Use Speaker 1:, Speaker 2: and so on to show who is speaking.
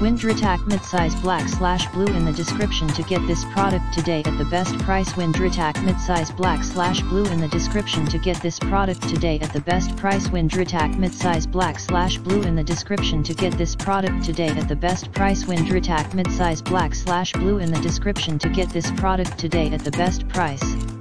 Speaker 1: Winn Dritac midsize black slash blue in the description to get this product today at the best price. Winn Dritac midsize black slash blue in the description to get this product today at the best price. Winn Dritac midsize black slash blue in the description to get this product today at the best price. Winn Dritac midsize black slash blue in the description to get this product today at the best price.